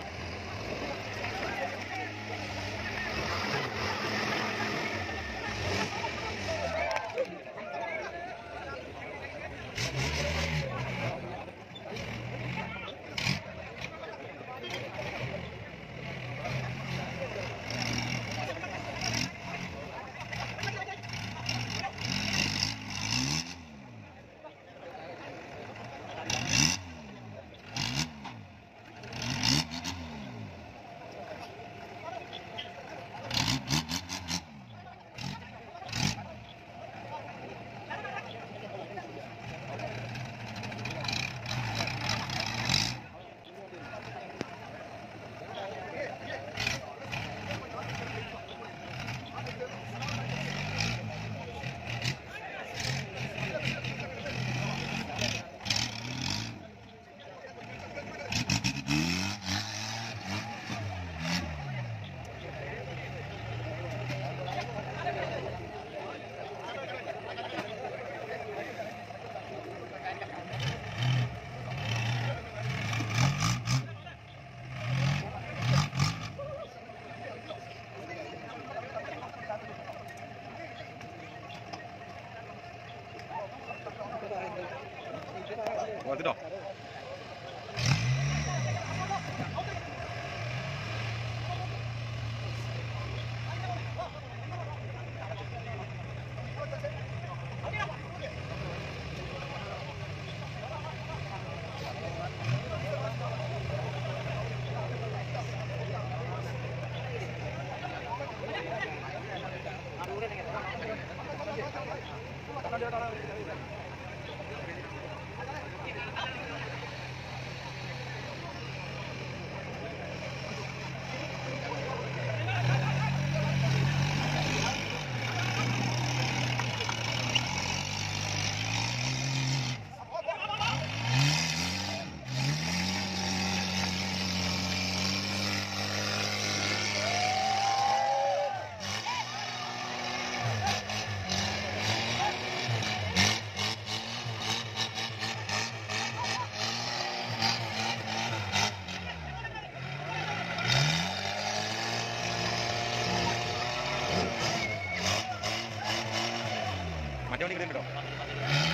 ます。Johnny Greenbrook.